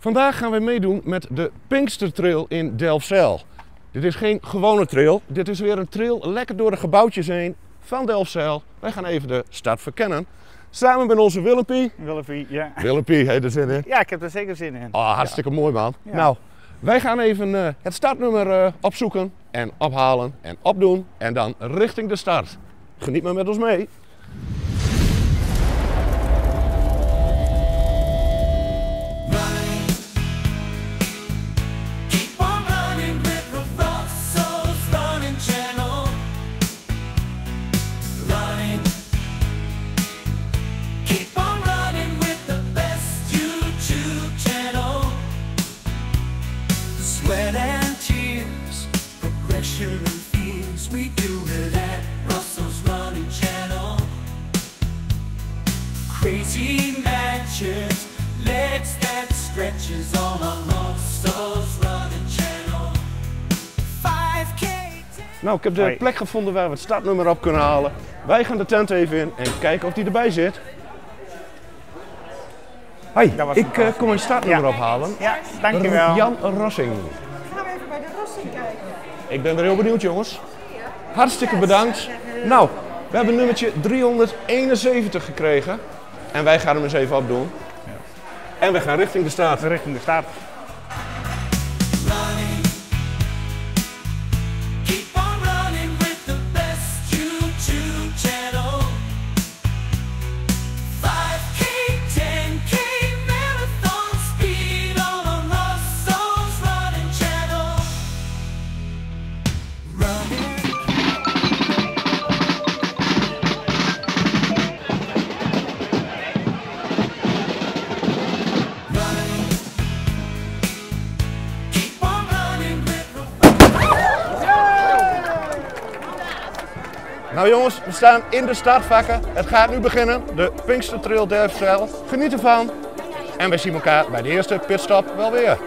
Vandaag gaan we meedoen met de Pinkster Trail in Delfzijl. Dit is geen gewone trail, dit is weer een trail lekker door de gebouwtjes heen van Delfzijl. Wij gaan even de stad verkennen. Samen met onze Willempie. Willempie, ja. Willempie, heb je er zin in? Ja, ik heb er zeker zin in. Oh, hartstikke mooi man. Ja. Nou, wij gaan even eh, het startnummer eh, opzoeken en ophalen en opdoen en dan richting de start. Geniet maar met ons mee. Nou, ik heb de plek gevonden waar we het startnummer op kunnen halen. Wij gaan de tent even in en kijken of die erbij zit. Hoi, ik eh, kom een startnummer Ja. ophalen. Ja, dankjewel. Jan Rossing. Gaan we even bij de Rossing kijken. Ik ben weer heel benieuwd, jongens. Hartstikke bedankt. Nou, we hebben nummertje 371 gekregen. En wij gaan hem eens even opdoen. En we gaan richting de start. Richting de start. Nou jongens, we staan in de startvakken. Het gaat nu beginnen. De Pinkster Trail Delfzijl. Geniet ervan. En wij zien elkaar bij de eerste pitstop wel weer.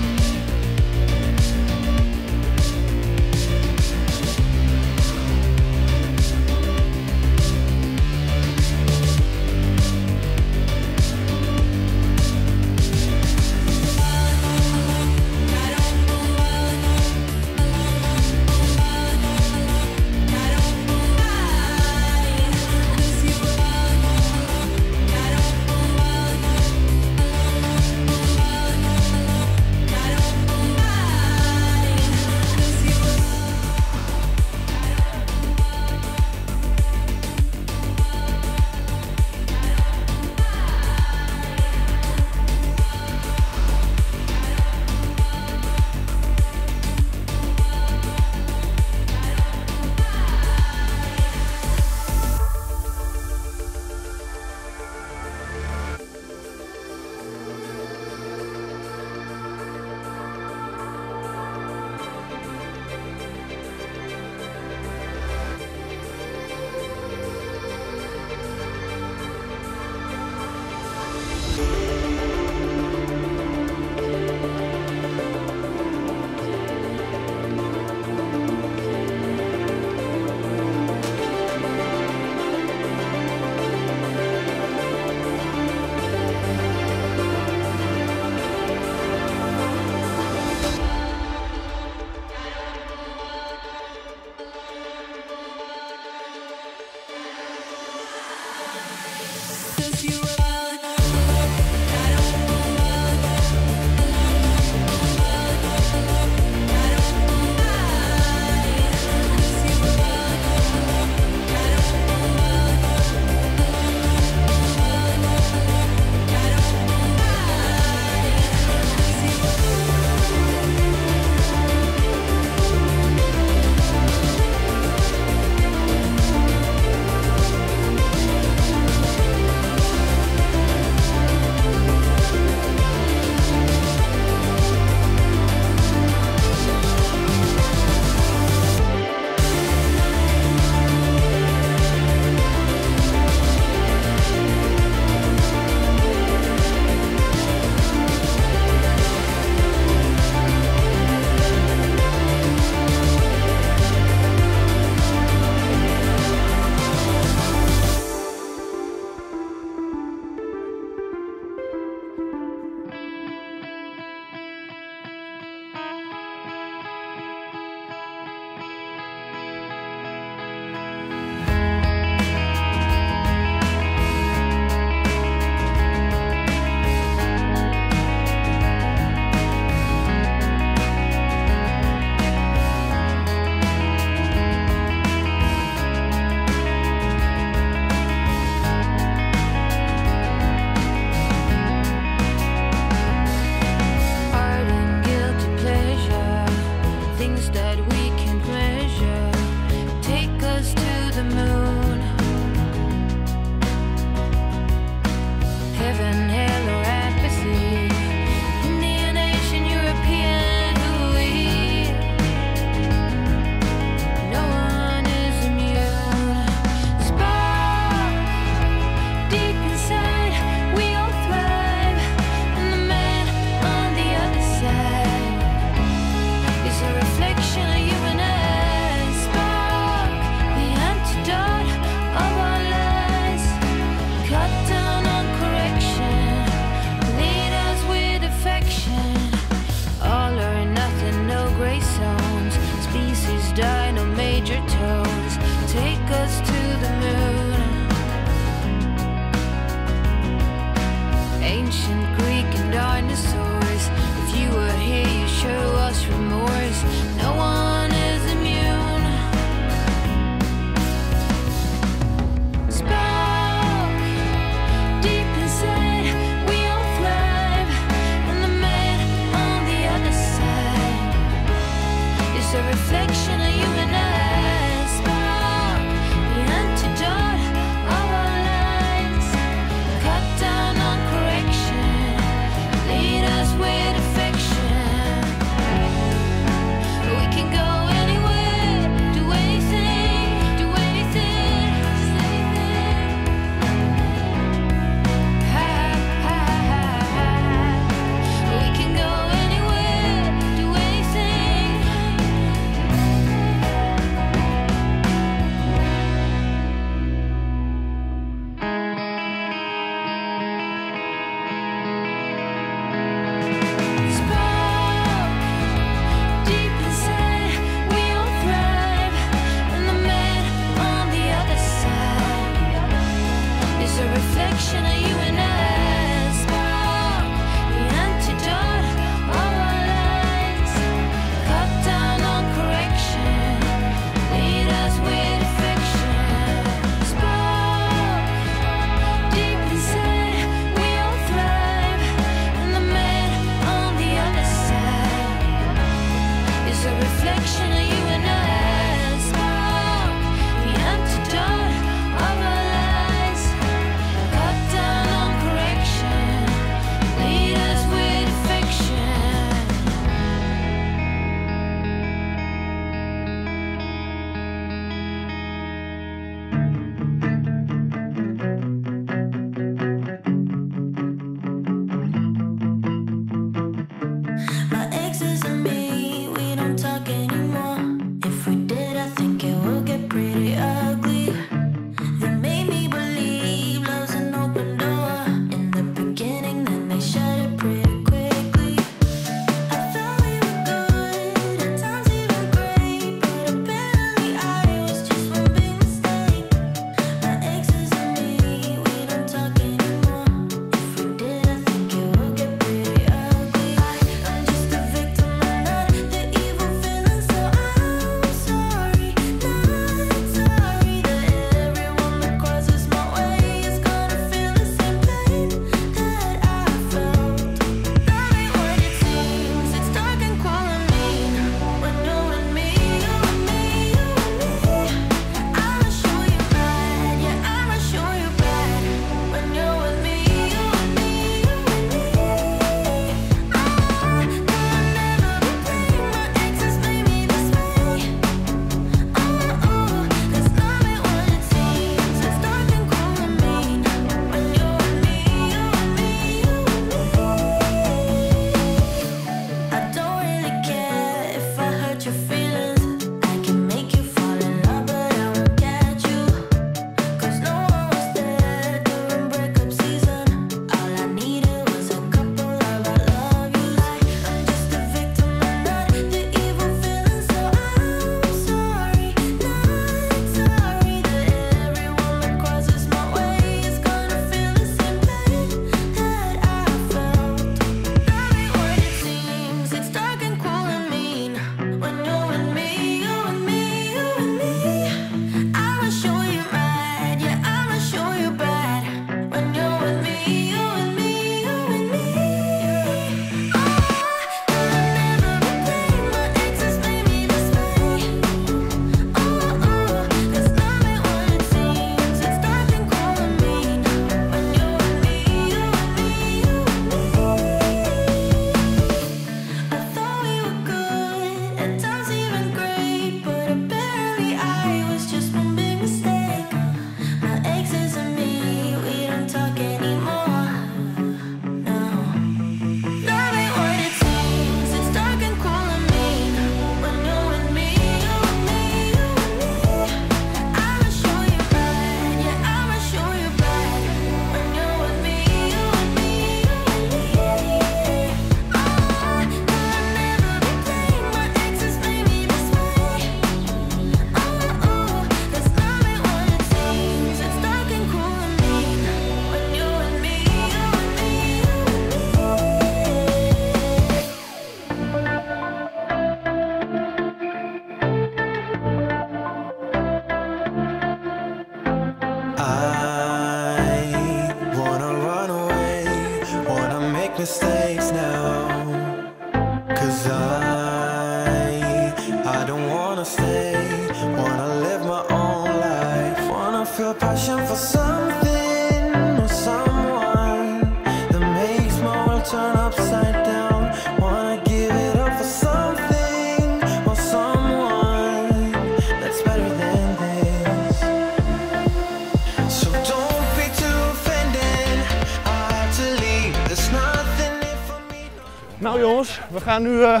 Gaan nu eh,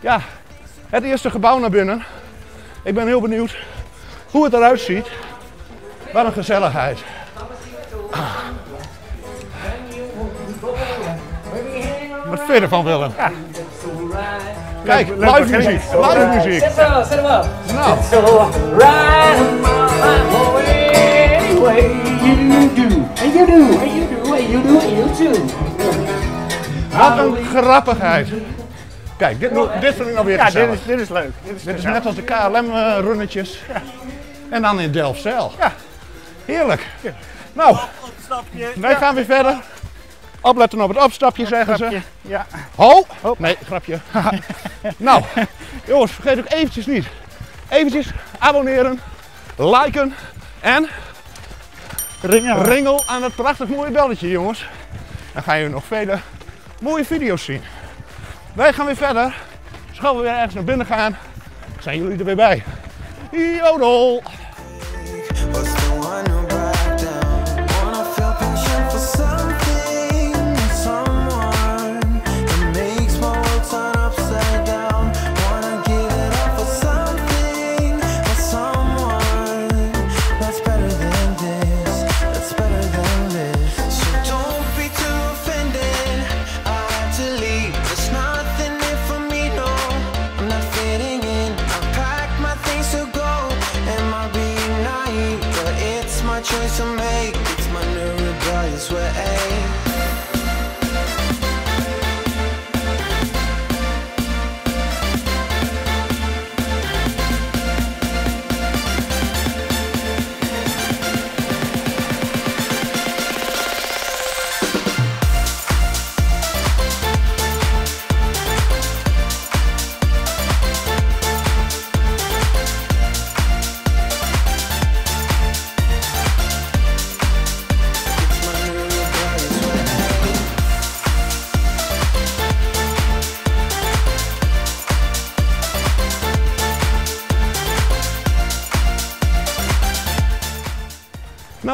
ja, het eerste gebouw naar binnen. Ik ben heel benieuwd hoe het eruit ziet. Wat een gezelligheid. Wat vind je ervan Willem? Kijk, live muziek. Live muziek. Zet hem zet hem. Nou, So right on my way, anyway you do, and you do, and you do, and you do, and you too. wat een grappigheid. Kijk, dit, dit vind ik nou weer Ja, dit is, dit is leuk. Dit is, Dit is gezellig. net als de KLM-runnetjes. En dan in Delfzijl. Ja. Heerlijk. Nou, wij gaan weer verder. Opletten op het opstapje, zeggen ze. Ja. Ho! Nee, grapje. nou, jongens, vergeet ook eventjes niet. Eventjes abonneren, liken en Ringen. ringel aan het prachtig mooie belletje, jongens. Dan ga je nog vele mooie video's zien. Wij gaan weer verder. Gaan we weer ergens naar binnen gaan. Zijn jullie er weer bij? Jodel!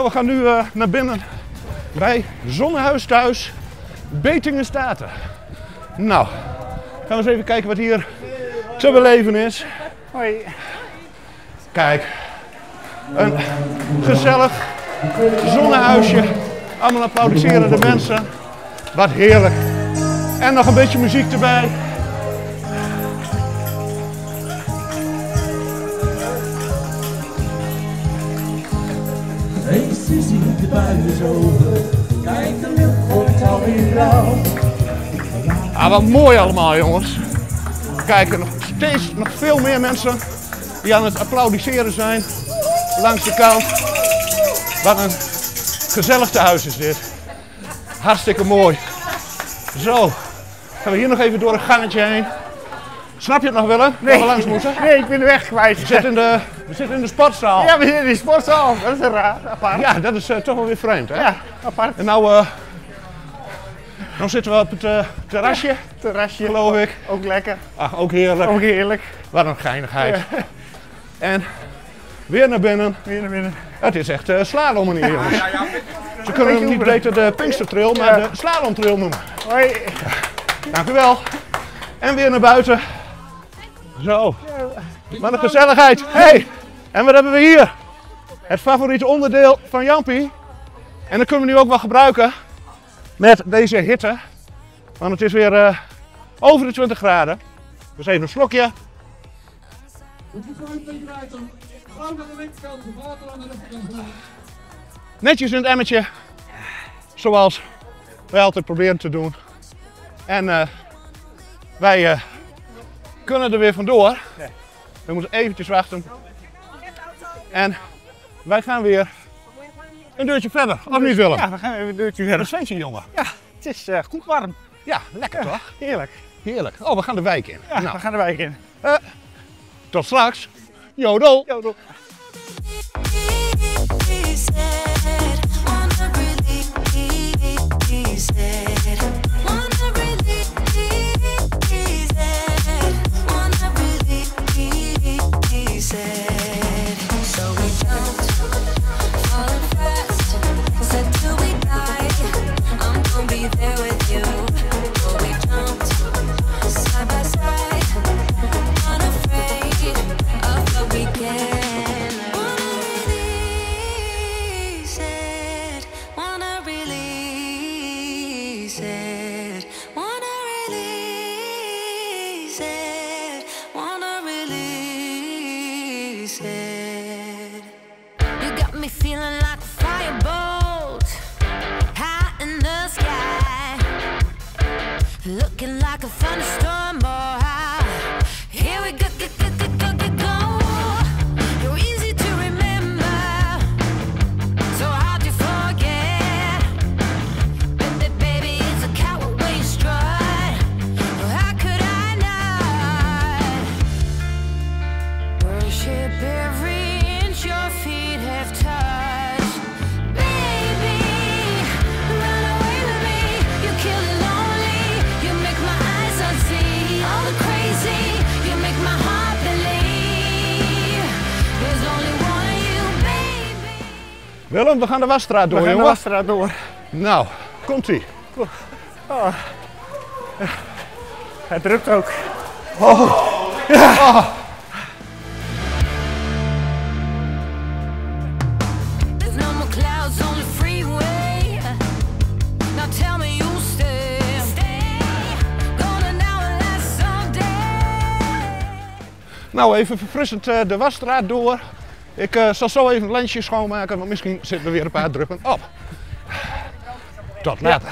Nou, we gaan nu eh, naar binnen bij Zonnehuis thuis, Betingen Staten. Nou, gaan we eens even kijken wat hier te beleven is. Hoi. Kijk, een gezellig zonnehuisje. Allemaal applaudisserende mensen. Wat heerlijk. En nog een beetje muziek erbij. Hey Susie, de bui is over. Kijk, de lucht wordt alweer rauw. Ah, wat mooi allemaal, jongens. Kijk, er nog steeds nog veel meer mensen die aan het applaudisseren zijn. Langs de kant. Wat een gezellig tehuis is dit. Hartstikke mooi. Zo, gaan we hier nog even door een gangetje heen. Snap je het nog, Willem? Nee. we langs moeten? Nee, ik ben de weg kwijt. In de, we zitten in de sportzaal. Ja, we zitten in de sportzaal. Dat is raar. Apart. Ja, dat is eh, toch wel weer vreemd, hè? Ja, apart. En nou, eh dan zitten we op het eh, terrasje, Terrasje. geloof ik. Ook lekker. Ach, ook heerlijk. Ook heerlijk. Wat een geinigheid. En weer naar binnen. Weer naar binnen. Het is echt uh, slalommen hier, jongens. Ze kunnen hem niet beter de Pinkstertrail, maar Ja. de slalomtrail noemen. Hoi. Dank u wel. En weer naar buiten. Zo. Wat een gezelligheid. hey, en wat hebben we hier? Het favoriete onderdeel van Jampie. En dat kunnen we nu ook wel gebruiken met deze hitte. Want het is weer eh, over de 20 graden. Dus even een slokje. Netjes in het emmertje. Zoals wij altijd proberen te doen. En eh, wij eh, kunnen er weer vandoor. We moeten eventjes wachten. En wij gaan weer een deurtje verder, of niet Willem? Ja, we gaan even een deurtje verder. Een jongen. Ja, het is uh, goed warm. Ja, lekker toch? Heerlijk. Heerlijk. Oh, we gaan de wijk in. Ja, nou. we gaan de wijk in. Eh, tot straks. Jodel. Jodel. de wasstraat door, We de wasstraat door. Nou, komt-ie. Ah. Oh. Ja. Drukt ook. Oh. Ja. Oh. Nou, even verfrissend eh, de wasstraat door. Ik eh, zal zo even het lensje schoonmaken, want misschien zitten er weer een paar druppen op. Tot later.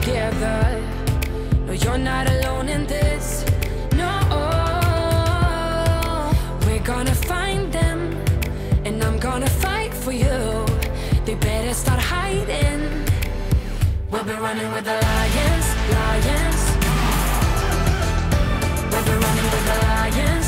together. No, you're not alone in this. No, we're gonna find them, and I'm gonna fight for you. They better start hiding. We'll be running with the lions, lions. We'll be running with the lions.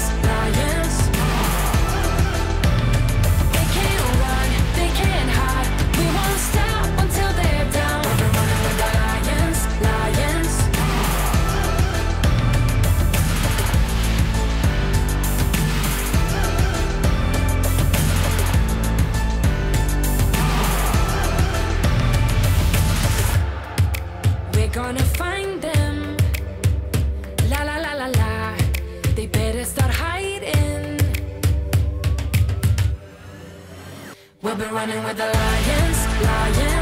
We'll be running with the lions, lions.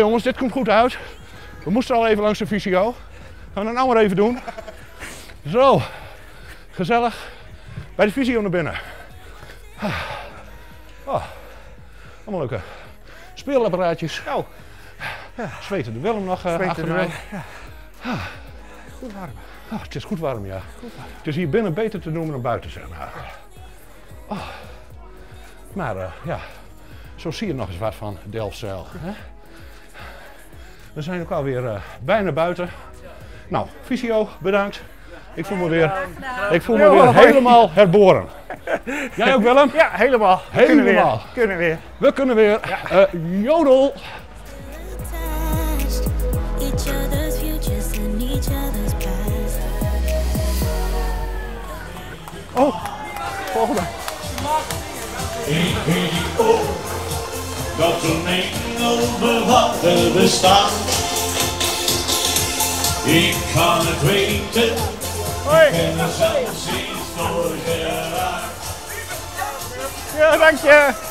jongens, dit komt goed uit. We moesten al even langs de fysio. Gaan we dat nou maar even doen. Zo, gezellig bij de fysio naar binnen. Oh, allemaal leuke speelapparaatjes. Oh. Ja. Zweten de Willem nog eh, Zweten achter mij. Ja. Ah. Goed warm. Het is goed warm, ja. Goed. Het is hier binnen beter te noemen dan buiten, zeg maar. Maar eh, ja, zo zie je nog eens wat van Delfzijl. Hè? Zijn ook alweer eh bijna buiten. Nou, Visio, bedankt. Ik voel me weer, ik voel me weer helemaal herboren. Jij ook Willem? Ja, helemaal. We Kunnen Helemaal. weer. Kunnen weer. We kunnen weer. Eh, jodel. attached. Each other's futures and each other's past. Oh, volgende. Dat een engel bewaarde bestaat. Ik kan het weten, Hoi. en er zelfs eens voor geraakt. Ja, dank je.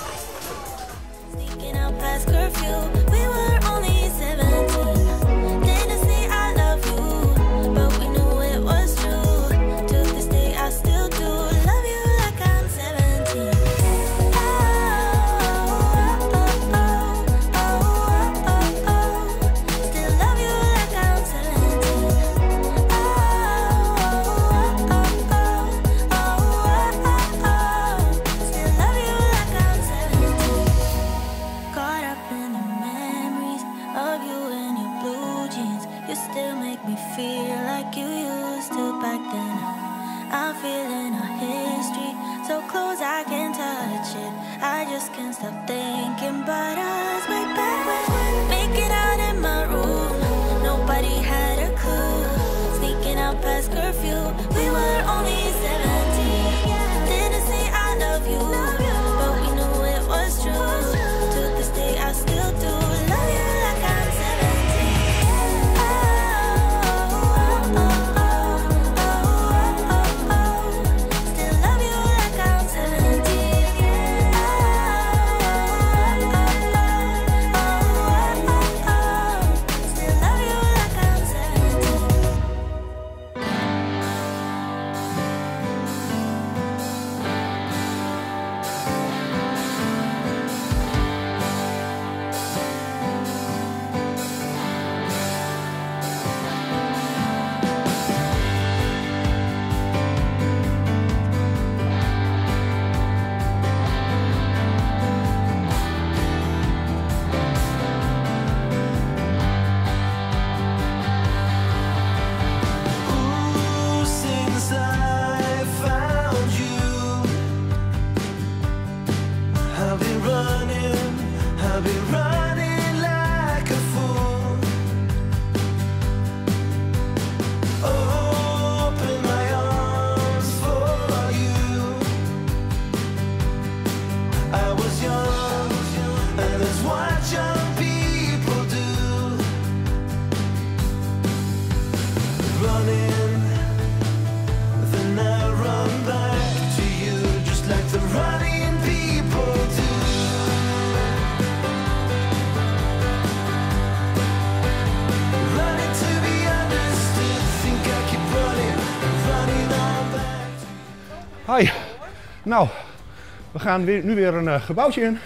Gaan weer, nu weer een eh, gebouwtje in.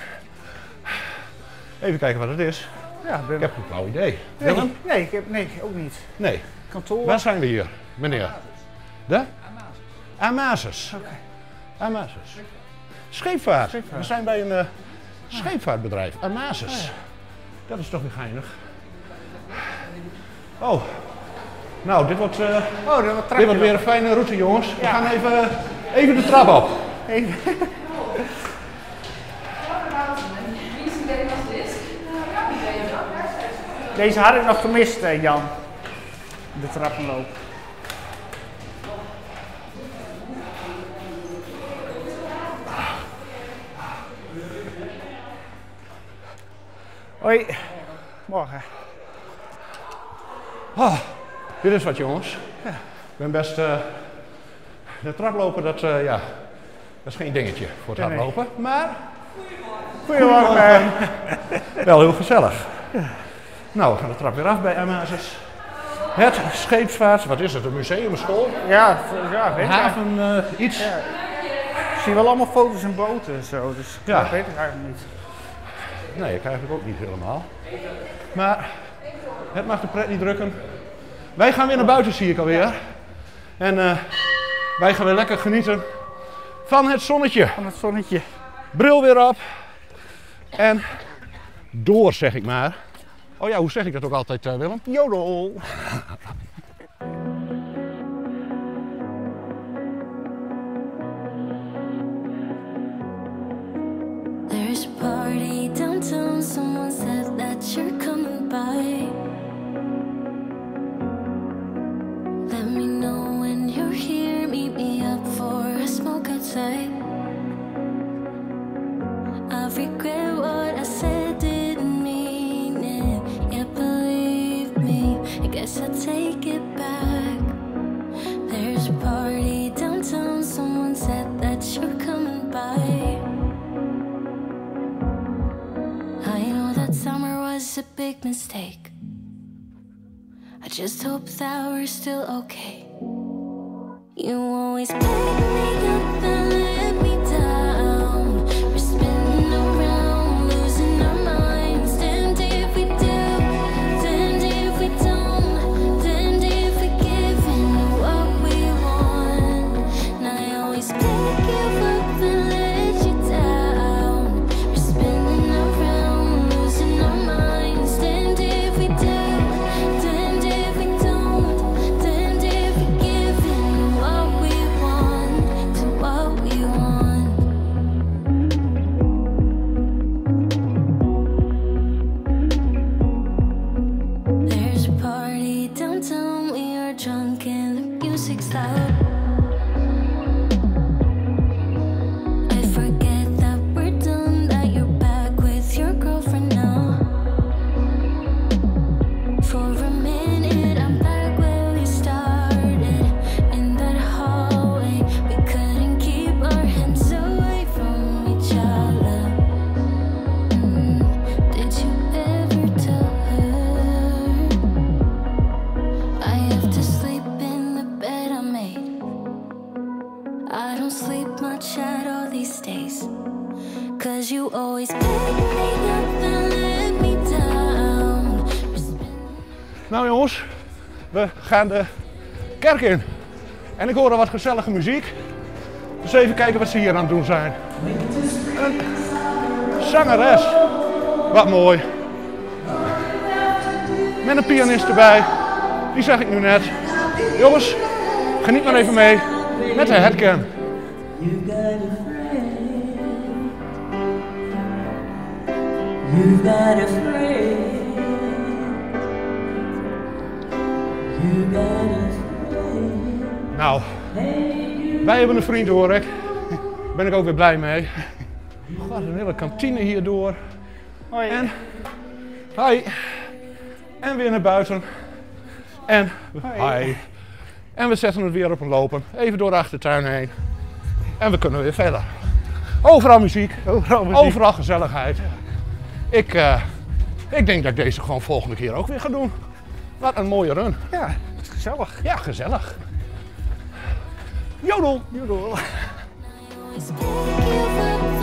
Even kijken wat het is. Ja, ben... Ik heb een flauw idee. nee, Willem? nee, ik heb, nee, ook niet. Nee. Kantoor. Waar zijn we hier, meneer? De? Amazes. Amazes. Scheepvaart. Scheepvaart. We zijn bij een eh, scheepvaartbedrijf. Amazes. Dat is toch weer geinig. Oh. Nou, dit wordt, eh, Oh, dit wordt weer een fijne route, jongens. We gaan even, even de trap op. Even. Deze had ik nog gemist, eh, Jan. De trappenloop. Hoi. Morgen. Ah, dit is wat, jongens. Ik ben best... eh, de traplopen, dat, eh, ja, dat is geen dingetje voor het Nee, nee. hardlopen. Maar Goedemorgen. Wel heel gezellig. Nou, we gaan de trap weer af bij Amazes. Het scheepsvaart, wat is het? Een museum, een school? Ja, ja, weet haven, eh, iets? Ja. Ik zie wel allemaal foto's en boten en zo, dus Ja. dat weet ik eigenlijk niet. Nee, ik eigenlijk ook niet helemaal. Maar het mag de pret niet drukken. Wij gaan weer naar buiten, zie ik alweer. En eh, wij gaan weer lekker genieten van het zonnetje. Van het zonnetje. Bril weer op. En door, zeg ik maar. Oh ja, hoe zeg ik dat ook altijd, eh, Willem? Jodel. There's a party downtown. Someone said that you're coming by. Let me know when you're here. Meet me up for a smoke outside. I regret what I said, guess I take it back. There's a party downtown. Someone said that you're coming by. I know that summer was a big mistake. I just hope that we're still okay. You always pick me up and let me gaan de kerk in. En ik hoor wat gezellige muziek. Dus even kijken wat ze hier aan het doen zijn. Een zangeres. Wat mooi. Met een pianist erbij. Die zag ik nu net. Jongens, geniet maar even mee met de friend. Nou, wij hebben een vriend hoor ik. Ben ik ook weer blij mee. God, een hele kantine hierdoor. Hoi. En, hi. En weer naar buiten. En, hi. En we zetten het weer op een lopen. Even door de achtertuin heen. En we kunnen weer verder. Overal muziek. Overal muziek. Overal gezelligheid. Ik, eh, ik denk dat ik deze gewoon volgende keer ook weer ga doen. Wat een mooie run. Ja, het is gezellig. Ja, gezellig. Jodel. Jodel.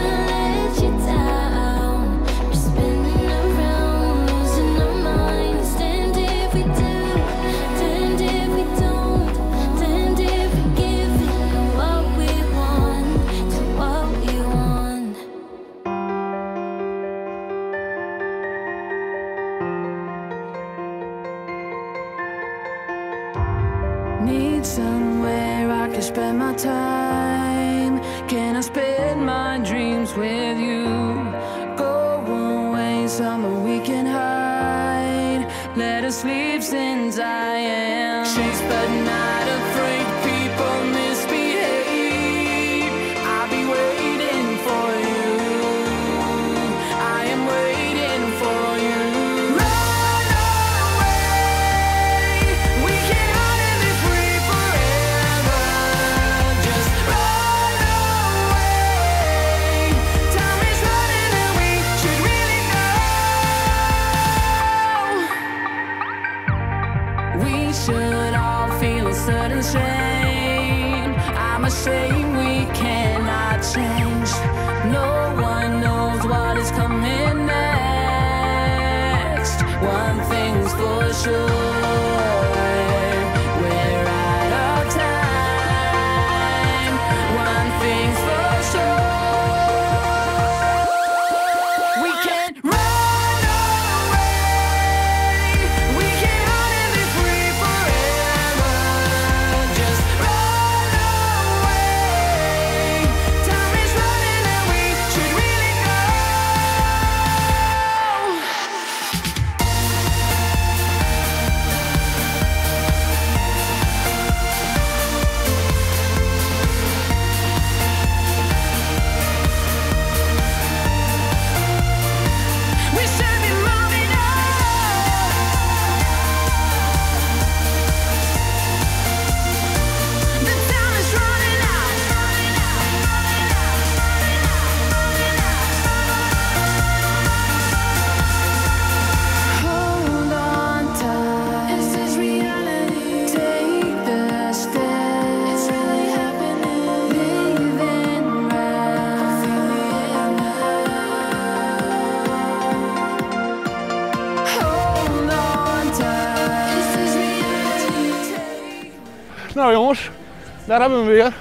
daar hebben we hem weer.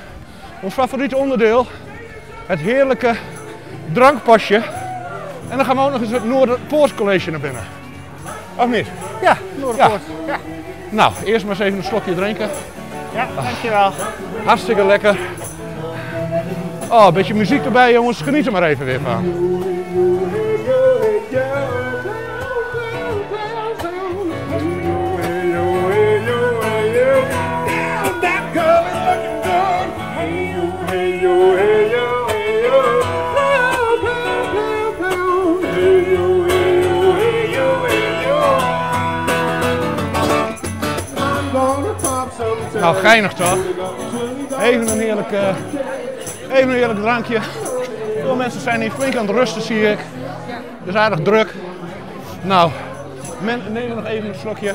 Ons favoriete onderdeel. Het heerlijke drankpasje. En dan gaan we ook nog eens het Noorderpoortcollege naar binnen. Of niet? Ja, Noorderpoort. Ja. Nou, eerst maar eens even een slokje drinken. ja, dankjewel. Hartstikke lekker. Oh, een beetje muziek erbij jongens. Geniet er maar even weer van. Nou, geinig toch? Even een heerlijk, eh, even een heerlijk drankje. Veel mensen zijn hier flink aan het rusten, zie ik. Is aardig druk. Nou, men, neem nog even een slokje.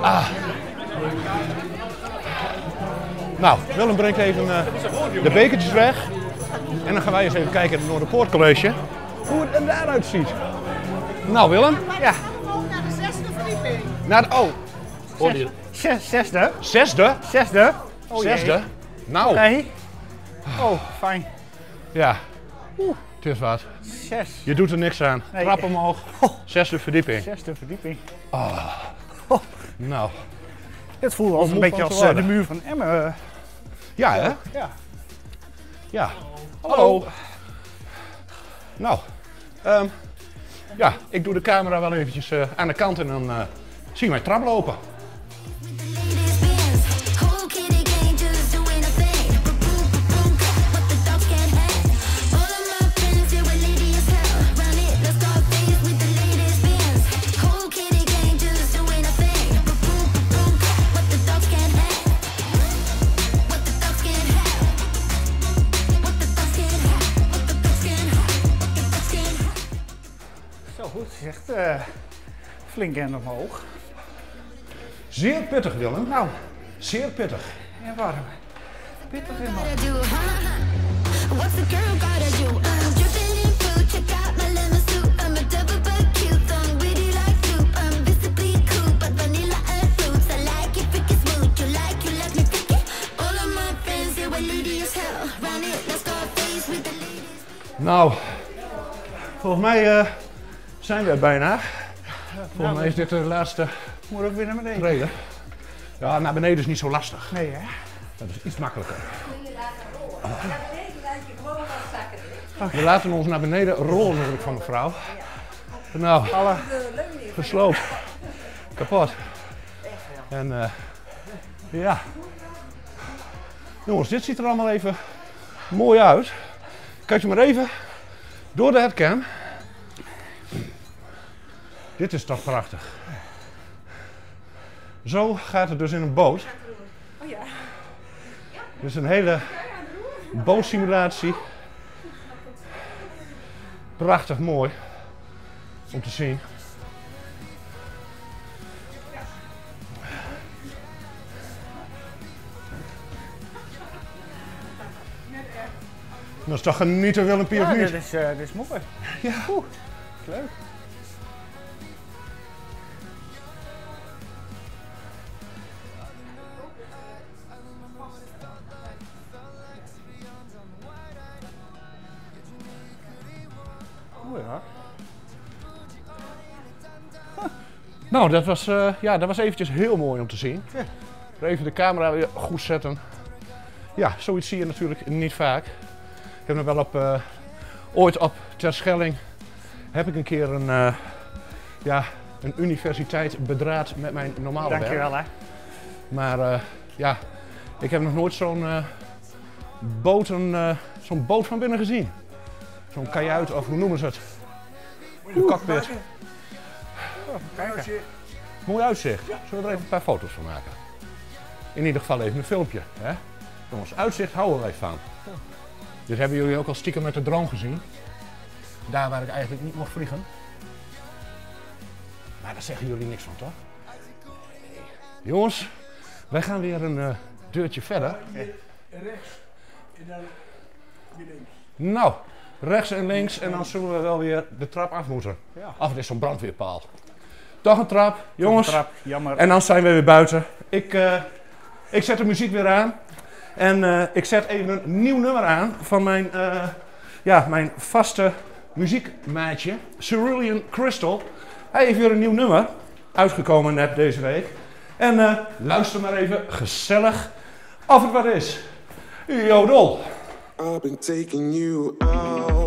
Ah. Nou, Willem brengt even eh, de bekertjes weg. En dan gaan wij eens even kijken in het Noorderpoortcollege. Hoe het er daaruit ziet. Nou Willem, Ja, naar de, oh, zes, zesde. zesde. Zesde. Oh, jee. Zesde. Nou, Nee. Oh, fijn. ja. Het is wat. Zes. Je doet er niks aan. Nee. Trap omhoog. Zesde verdieping. Zesde verdieping. Nou, Dit voelt als een beetje als eh, de muur van Emmen. eh. ja hè? Ja. Ja. Hallo. Nou, ehm, ja, ik doe de camera wel eventjes eh, aan de kant en dan zie je mij trap lopen. Zo goed, zegt eh flink en omhoog. Zeer pittig, Willem. Nou, Zeer pittig. en warm. Pittig the ladies. Nou, volgens mij eh, zijn we er bijna. Volgens mij is dit de laatste Moet ook weer naar beneden. Ja, naar beneden is niet zo lastig. Nee hè? Dat is iets makkelijker. We laten ons naar beneden rollen, hoor ik van mevrouw. Nou, Alle gesloopt. Kapot. En eh, ja. Jongens, dit ziet er allemaal even mooi uit. Kijk je maar even door de headcam. Dit is toch prachtig. Zo gaat het dus in een boot. Dit is een hele bootsimulatie. Prachtig mooi om te zien. Dat is toch genieten, Willempie, of Ja, dit is, eh, dit is mooi. Ja. Oeh, leuk. Nou, dat was, eh, ja, dat was eventjes heel mooi om te zien. Even de camera weer goed zetten. Ja, zoiets zie je natuurlijk niet vaak. Ik heb nog wel op, eh, ooit op Terschelling heb ik een keer een, eh, ja, een universiteit bedraad met mijn normale werk. Dankjewel hè. Maar ja, ik heb nog nooit zo'n zo'n boot van binnen gezien. Zo'n kajuit of hoe noemen ze het? Een cockpit. Kijk Mooi uitzicht. Zullen we er even een paar foto's van maken? In ieder geval even een filmpje. Hè? Jongens, uitzicht houden wij van. Dit hebben jullie ook al stiekem met de drone gezien. Daar waar ik eigenlijk niet mocht vliegen. Maar daar zeggen jullie niks van, toch? Nee. Jongens, wij gaan weer een eh, deurtje verder. Nou, rechts en links en dan zullen we wel weer de trap af moeten. Ja. Of het is zo'n brandweerpaal. Toch een trap, jongens. Trap, jammer. En dan zijn we weer buiten. Ik, eh, ik zet de muziek weer aan. En eh, ik zet even een nieuw nummer aan van mijn, eh, ja, mijn vaste muziekmaatje, Cerulean Crystal. Hij heeft weer een nieuw nummer, uitgekomen net deze week. En eh, luister maar even gezellig of het wat is. Jodel. I've been taking you out.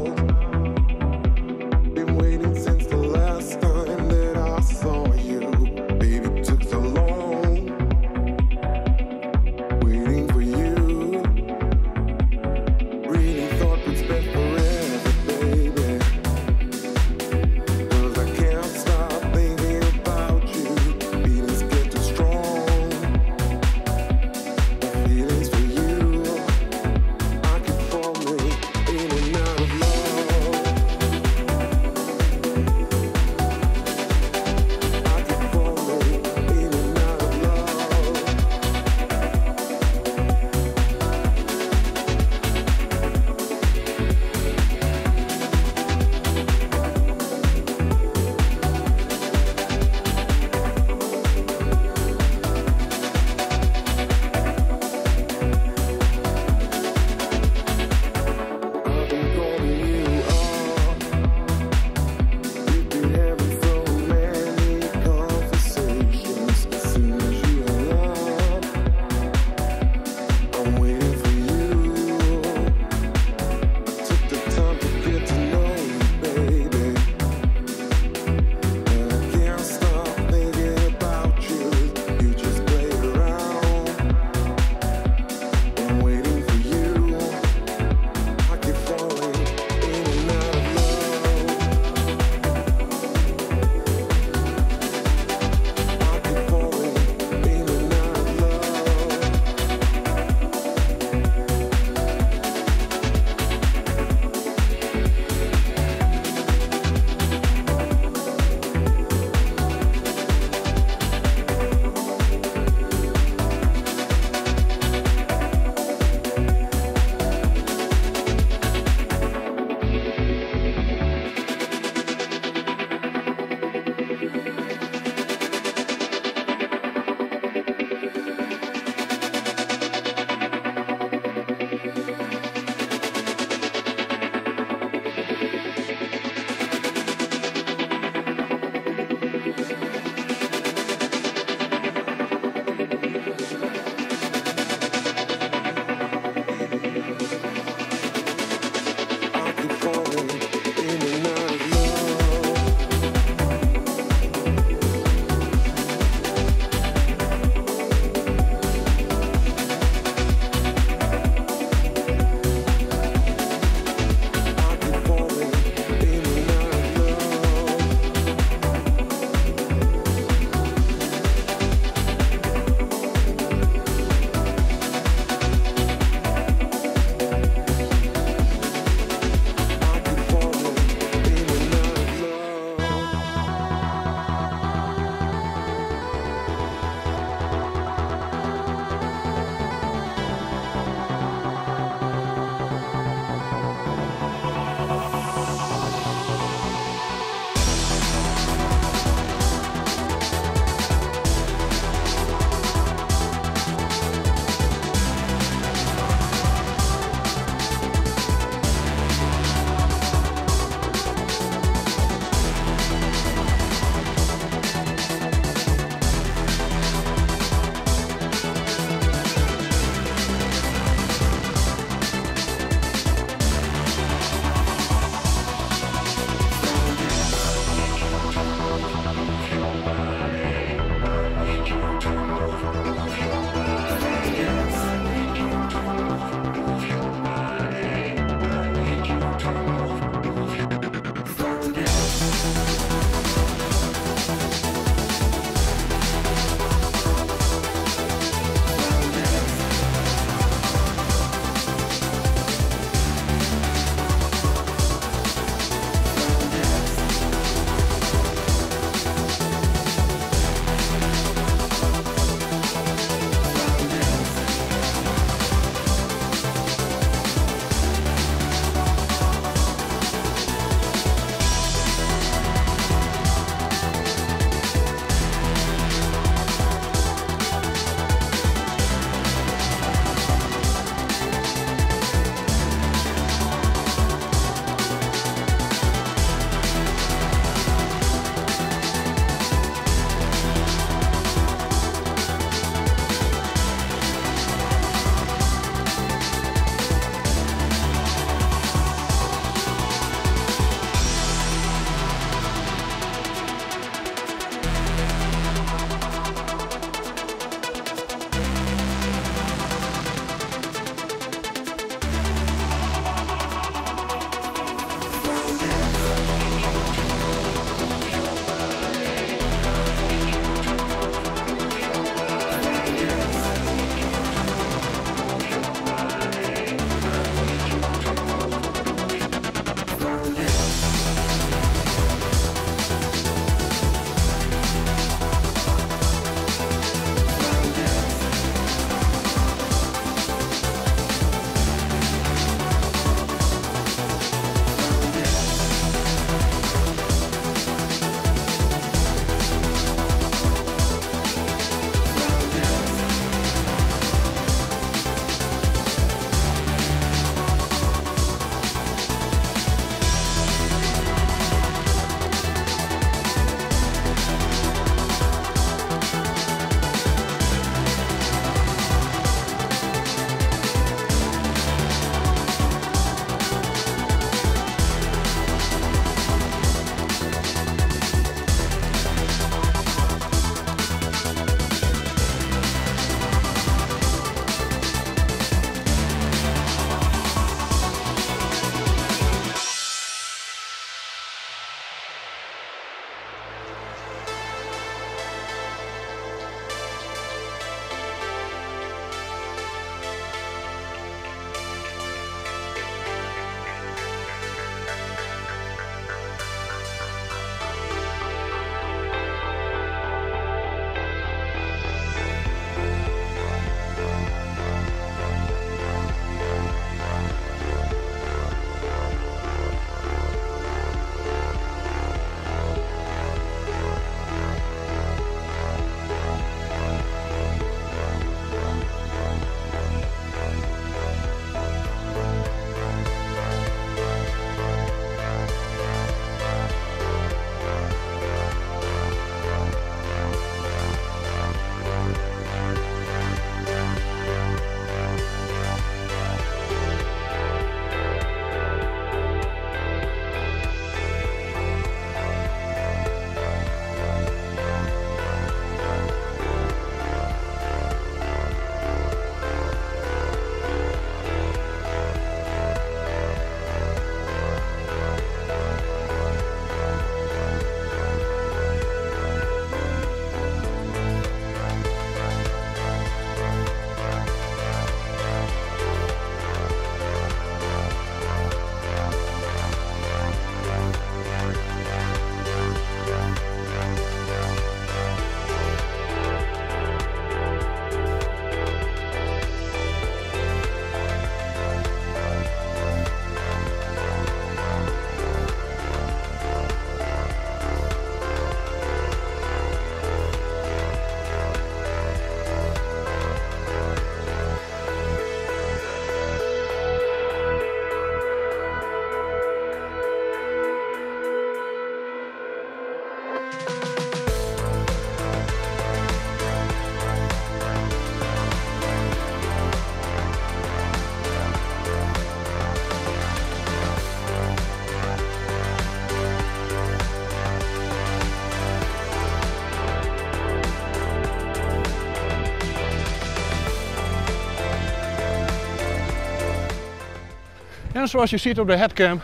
En zoals je ziet op de headcam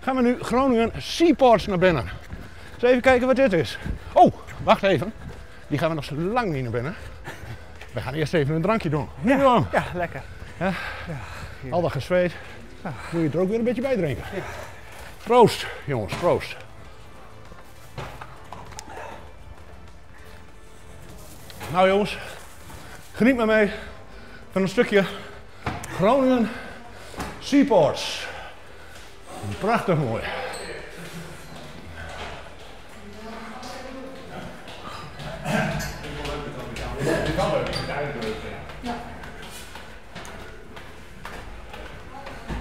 gaan we nu Groningen Seaports naar binnen. Dus even kijken wat dit is. Oh, wacht even. Die gaan we nog zo lang niet naar binnen. We gaan eerst even een drankje doen. Ja, Ja. ja lekker. Al dat gezweet. Moet je er ook weer een beetje bij drinken. Proost, jongens, proost. Nou jongens, geniet maar mee van een stukje Groningen Seaports. Prachtig mooi.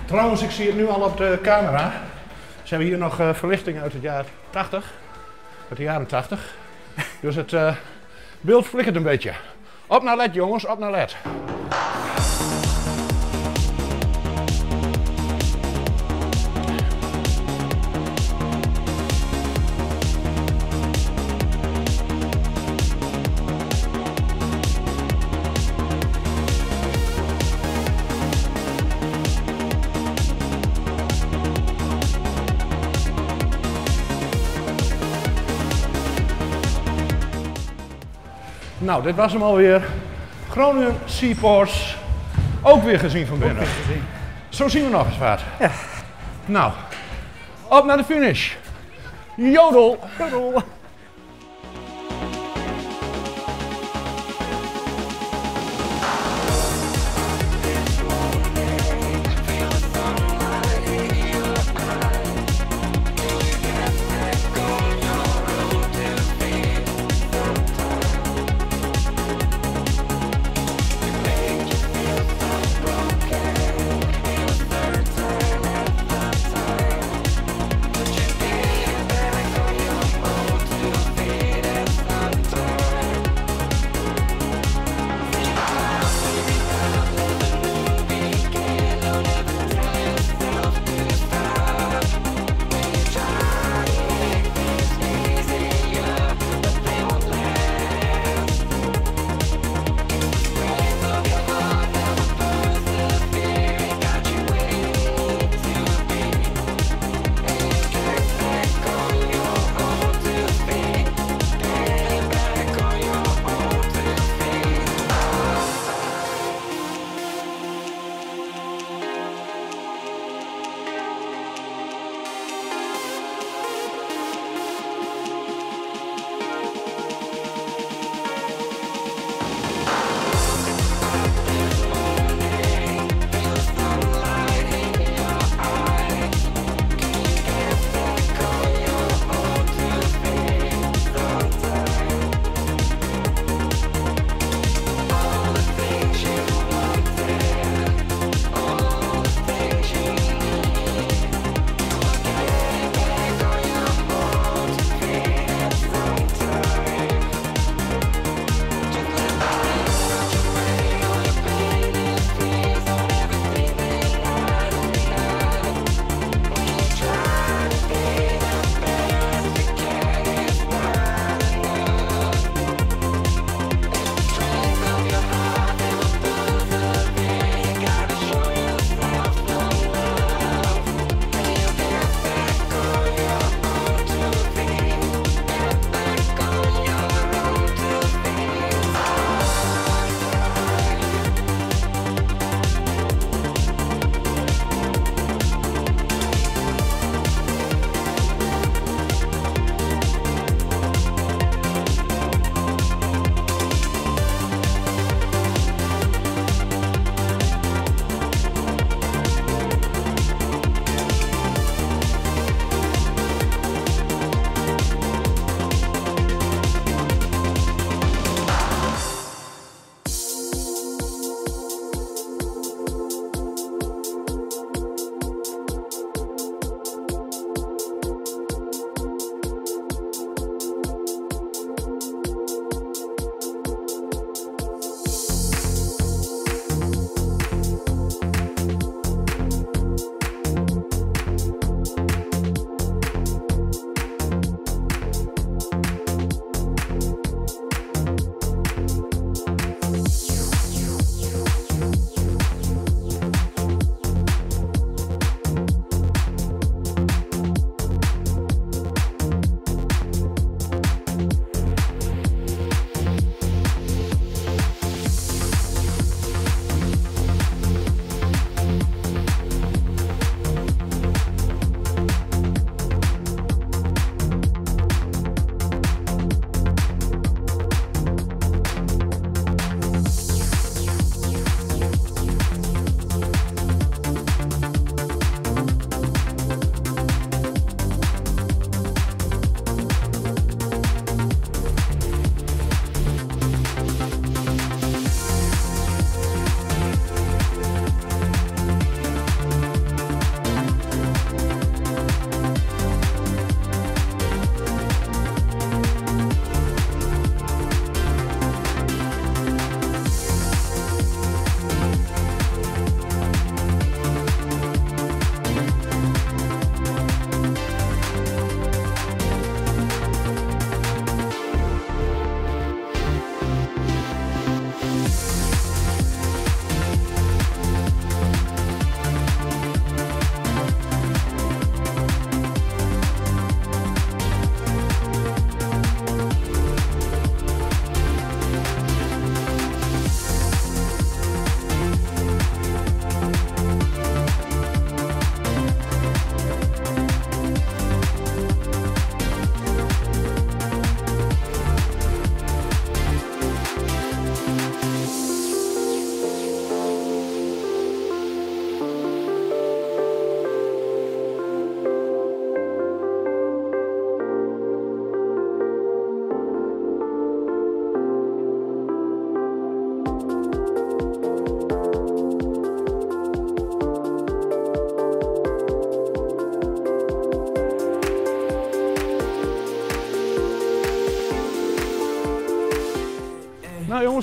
Trouwens, ik zie het nu al op de camera. Ze hebben hier nog eh, verlichting uit het jaar 80. Uit de jaren 80. Dus het eh, beeld flikkert een beetje. Op naar led jongens, op naar led. Nou, dit was hem alweer. Groningen Seaports. Ook weer gezien van binnen. Zo zien we nog eens wat. Ja. Nou, op naar de finish. Jodel. Jodel.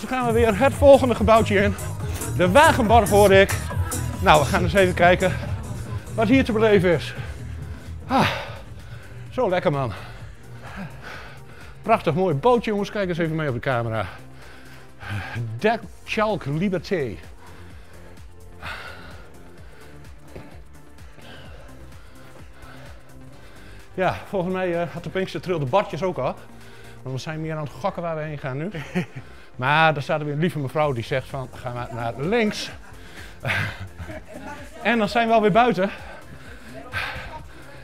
Dan gaan we weer het volgende gebouwtje in. De Wagenbar hoor ik. Nou, we gaan eens even kijken wat hier te beleven is. Ah, zo lekker man. Prachtig mooi bootje jongens, kijk eens even mee op de camera. Dek Chalk Liberté. Ja, volgens mij eh, had de Pinkster Trail de badjes ook al. Want we zijn meer aan het gokken waar we heen gaan nu. Maar daar staat er weer een lieve mevrouw die zegt van, ga maar naar links. en dan zijn we alweer buiten.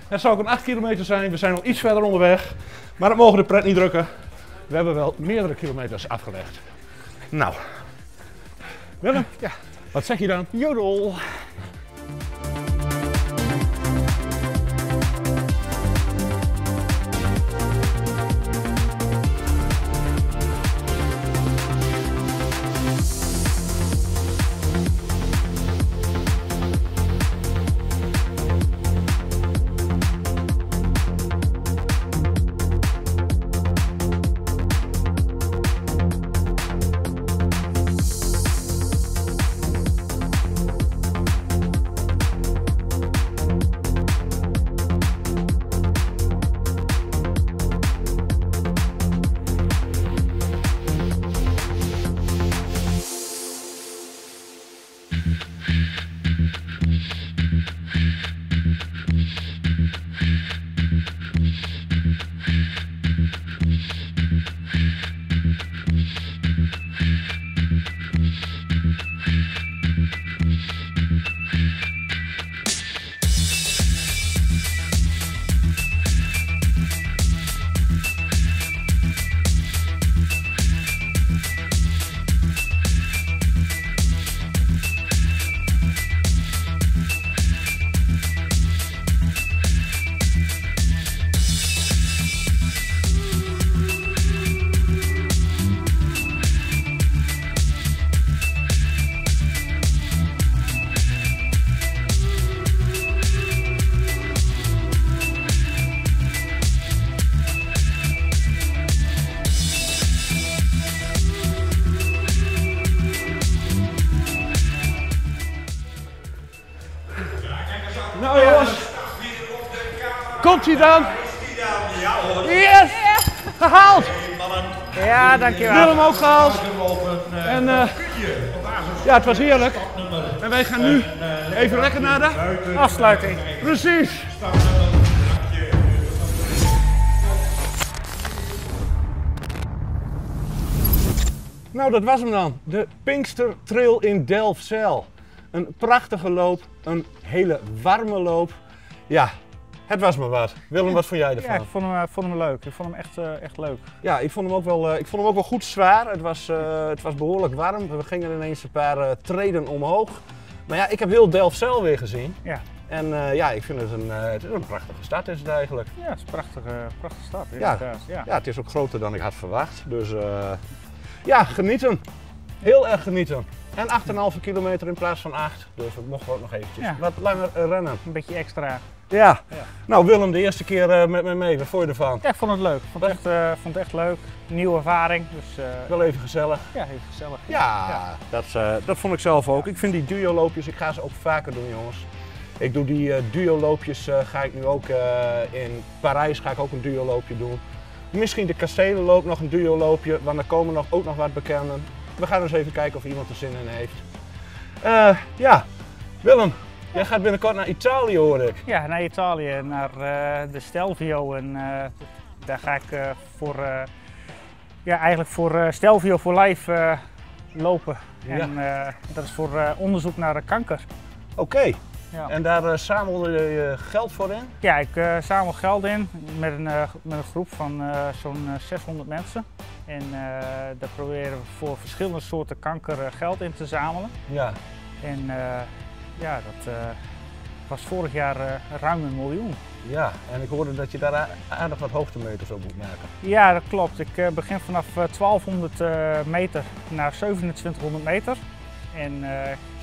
Het zou ook een 8 kilometer zijn, we zijn al iets verder onderweg. Maar dat mogen de pret niet drukken. We hebben wel meerdere kilometers afgelegd. Nou, Willem, ja. wat zeg je dan? Jodel. Hij dan? Yes! Gehaald! Ja, dankjewel. Willem ook gehaald. En eh, ja, het was heerlijk. En wij gaan nu even lekker naar de... Afsluiting. Precies. Nou, dat was hem dan. De Pinkster Trail in Delfzijl. Een prachtige loop, een hele warme loop. Ja, het was maar wat. Willem, wat vond jij ervan? Ja, ik vond hem, eh, vond hem leuk. Ik vond hem echt, eh, echt leuk. Ja, ik vond hem ook wel, eh, ik vond hem ook wel goed zwaar. Het was, het was behoorlijk warm. We gingen ineens een paar treden omhoog. Maar ja, ik heb heel Delfzijl weer gezien. Ja. En ja, ik vind het een, het is een prachtige stad is het eigenlijk. Ja, het is een prachtige, prachtige stad. Ja. Ja. Ja, het is ook groter dan ik had verwacht. Dus ja, genieten. Heel erg genieten. En 8,5 kilometer in plaats van 8. Dus we mochten ook nog eventjes Ja. wat langer rennen. Een beetje extra. Ja. Nou Willem, de eerste keer eh, met me mee. Wat vond je ervan? Ja, ik vond het leuk. Ik vond het echt, eh, vond het echt leuk. Nieuwe ervaring. Dus eh, Wel even gezellig. ja, heel gezellig. Ja, Dat, dat vond ik zelf ook. Ik vind die duo-loopjes, ik ga ze ook vaker doen jongens. Ik doe die eh, duo-loopjes, eh, ga ik nu ook eh, in Parijs ga ik ook een duo-loopje doen. Misschien de kastelenloop nog een duo-loopje, want er komen nog, ook nog wat bekenden. We gaan eens even kijken of iemand er zin in heeft. Eh, ja, Willem, jij gaat binnenkort naar Italië hoor ik. Ja, naar Italië, naar eh, de Stelvio. En eh, daar ga ik eh, voor, ja, eigenlijk voor Stelvio voor Life lopen. Ja. En dat is voor onderzoek naar kanker. Oké, Ja. en daar zamelde je geld voor in? Ja, ik zamel geld in met een, met een groep van zo'n eh, 600 mensen. En daar proberen we voor verschillende soorten kanker geld in te zamelen. Ja. En ja, dat eh, was vorig jaar eh, ruim een miljoen. Ja, en ik hoorde dat je daar aardig wat hoogtemeters op moet maken. Ja, dat klopt. Ik eh, begin vanaf eh, 1200 eh, meter naar 2700 meter. En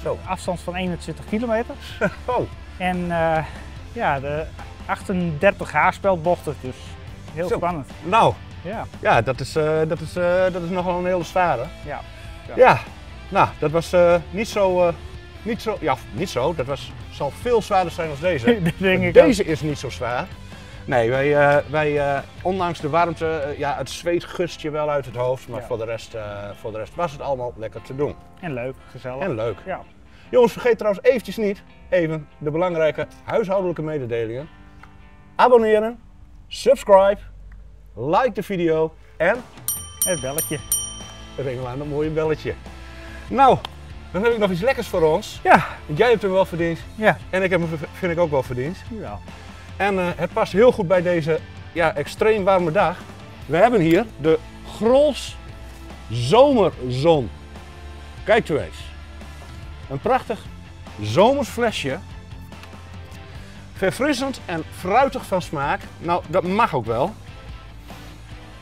Zo. afstand van 21 kilometer. Oh, En ja, de 38 haarspeldbochten, dus heel Zo. spannend. nou, Ja, Ja, dat is, dat is, dat is nogal een hele zware. ja. Ja, nou, dat was niet zo, niet zo, ja, niet zo, dat was, zal veel zwaarder zijn dan deze. Dat denk ik Deze is niet zo zwaar. Nee, wij, eh, wij eh, ondanks de warmte, eh, ja, het zweet gust je wel uit het hoofd, maar Ja. voor, de rest, voor de rest was het allemaal lekker te doen. En leuk, gezellig. En leuk. Ja. Jongens, vergeet trouwens eventjes niet, even de belangrijke huishoudelijke mededelingen. Abonneren, subscribe, like de video en Het belletje. ringel aan dat mooie belletje. Nou, dan heb ik nog iets lekkers voor ons. Ja, Want Jij hebt hem wel verdiend ja. en ik heb hem vind ik ook wel verdiend. ja. En eh, het past heel goed bij deze ja, extreem warme dag. We hebben hier de Grols Zomerzon. Kijk u eens. Een prachtig zomers flesje. Verfrissend en fruitig van smaak. Nou, dat mag ook wel.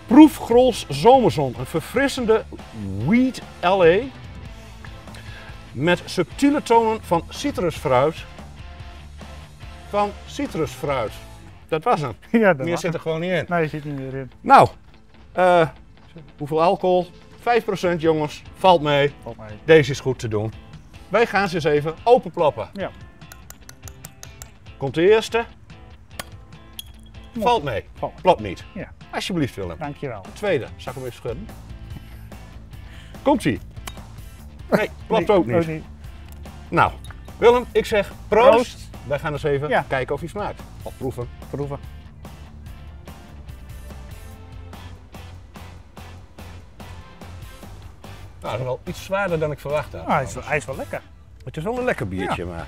Proef Grols Zomerzon. Een verfrissende wheat LA. Met subtiele tonen van citrusfruit. Van citrusfruit. Dat was hem. Ja, dat Meer zit er gewoon niet in. Nee, je zit niet meer in. Nou, eh, hoeveel alcohol? 5% jongens, valt mee. Valt mij. Deze is goed te doen. Wij gaan ze eens even openploppen. Ja. Komt de eerste. Valt mee. Valt mee. Niet. Ja. Alsjeblieft Willem. Dankjewel. Tweede, zal ik hem even schudden? Komt ie? Nee, klopt ook niet. Nou, Willem, ik zeg proost. Proost. Wij gaan eens even Ja. kijken of hij smaakt. Of proeven. Proeven. Nou, dat is wel iets zwaarder dan ik verwacht had. Ah, hij, is wel, hij is wel lekker. Het is wel een lekker biertje, maar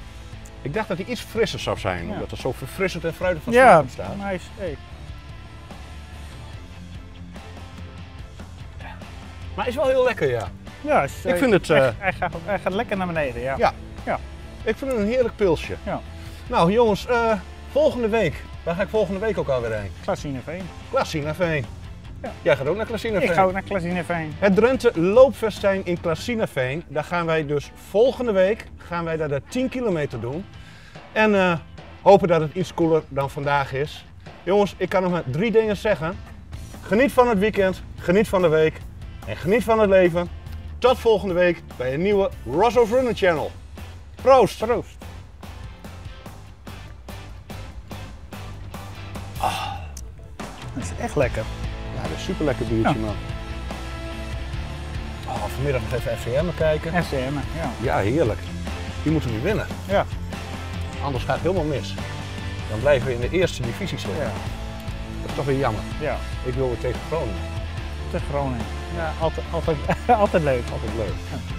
ik dacht dat hij iets frisser zou zijn, Ja. omdat er zo verfrissend en fruitig van Ja, staat. Hey. Maar hij is wel heel lekker, ja. Ja, is, Ik vind het, Hij, eh, hij gaat, hij gaat lekker naar beneden, ja. Ja. Ja. Ik vind het een heerlijk pilsje. Ja. Nou jongens, eh, volgende week, waar ga ik volgende week ook alweer heen? Klassineveen. Klassinaveen. Ja. Jij gaat ook naar Klassinaveen? Ik ga ook naar Klassineveen. Het Drenthe Loopfestijn in Klassinaveen, daar gaan wij dus volgende week gaan wij daar de 10 kilometer doen. En eh, hopen dat het iets koeler dan vandaag is. Jongens, ik kan nog maar drie dingen zeggen. Geniet van het weekend, geniet van de week en geniet van het leven. Tot volgende week bij een nieuwe Rosso's Runner Channel. Proost! Proost. Dat is echt lekker. Ja, dat is super lekker biertje Ja. man. Oh, vanmiddag nog even FCM kijken. SCM, ja. Ja, heerlijk. Die moeten nu winnen. Ja. Anders gaat het helemaal mis. Dan blijven we in de eerste divisie zitten. Ja. Dat is toch weer jammer. Ja. Ik wil weer tegen Groningen. Te Groningen. Ja, altijd, altijd, altijd leuk. Altijd leuk.